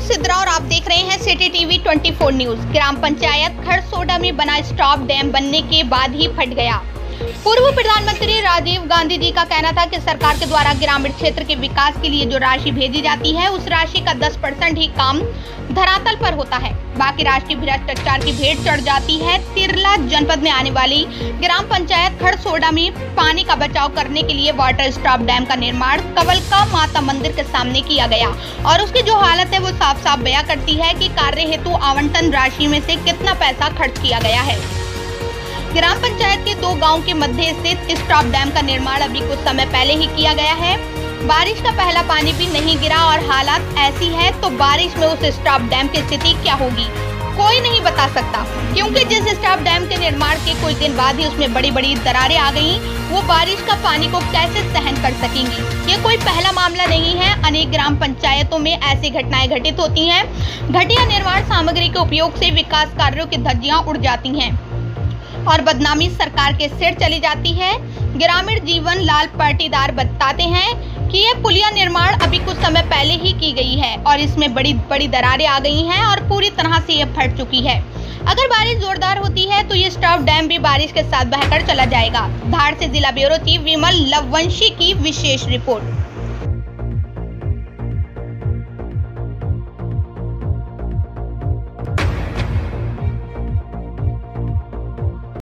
सिद्रा और आप देख रहे हैं सिटी टीवी 24 न्यूज़। ग्राम पंचायत खड़सोडा में बना स्टॉप डैम बनने के बाद ही फट गया। पूर्व प्रधानमंत्री राजीव गांधी जी का कहना था कि सरकार के द्वारा ग्रामीण क्षेत्र के विकास के लिए जो राशि भेजी जाती है, उस राशि का 10 परसेंट ही काम धरातल पर होता है। बाकी राशि भ्रष्टाचार की भेंट चढ़ जाती है। तिरला जनपद में आने वाली ग्राम पंचायत खड़सोडा में पानी का बचाव करने के लिए वाटर स्टॉप डैम का निर्माण कवलका माता मंदिर के सामने किया गया और उसकी जो हालत है, वो साफ़ साफ़ बया करती है कि कार्य हेतु आवंटन राशि में से कितना पैसा खर्च किया गया है। ग्राम पंचायत के दो गाँव के मध्य स्थित स्टॉप डैम का निर्माण अभी कुछ समय पहले ही किया गया है। बारिश का पहला पानी भी नहीं गिरा और हालात ऐसी है तो बारिश में उस स्टॉप डैम की स्थिति क्या होगी? कोई नहीं बता सकता क्योंकि जिस स्टॉप डैम के निर्माण के कुछ दिन बाद ही उसमें बड़ी बड़ी दरारें आ गईं, वो बारिश का पानी को कैसे सहन कर सकेंगी? ये कोई पहला मामला नहीं है। अनेक ग्राम पंचायतों में ऐसी घटनाएँ घटित होती हैं। घटिया निर्माण सामग्री के उपयोग से विकास कार्यों की धज्जियाँ उड़ जाती हैं। और बदनामी सरकार के सिर चली जाती है। ग्रामीण जीवन लाल पाटीदार बताते हैं कि ये पुलिया निर्माण अभी कुछ समय पहले ही की गई है और इसमें बड़ी बड़ी दरारें आ गई हैं और पूरी तरह से ये फट चुकी है। अगर बारिश जोरदार होती है तो ये स्टॉप डैम भी बारिश के साथ बहकर चला जाएगा। धार से जिला ब्यूरो चीफ विमल लववंशी की विशेष रिपोर्ट।